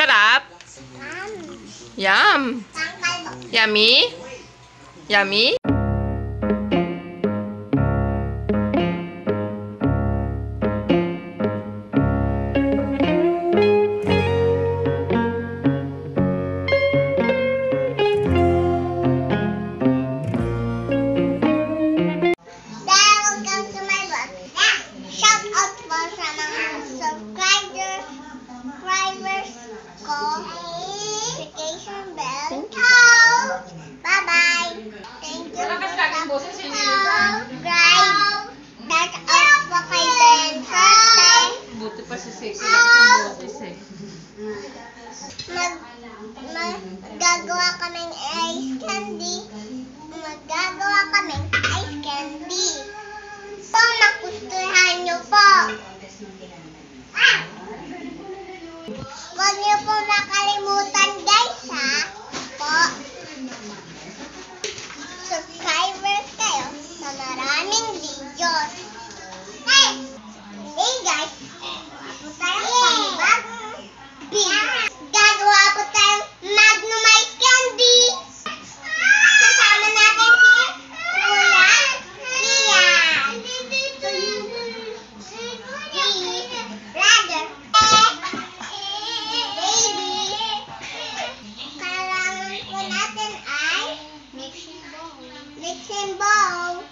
Sarap? Yum. Yummy? Yummy? Bye-bye. Thank you for subscribe. That's all for. Buti pa si Sissy. Simbaw.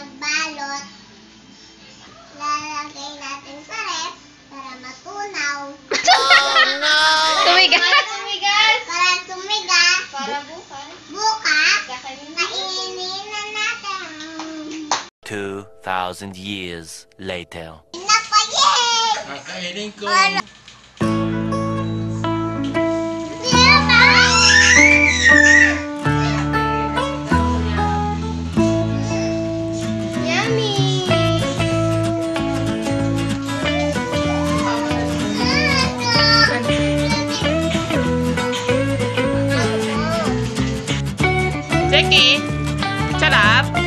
pagbalot, lalagay natin sa ref para matunaw. Oh no! Tumigas! Para tumigas! Para tumigas! Para bukas! Bukas! Kainin na natin! 2,000 years later. Napagin! Kakainin ko! Para Thank you. Vicky, shut up.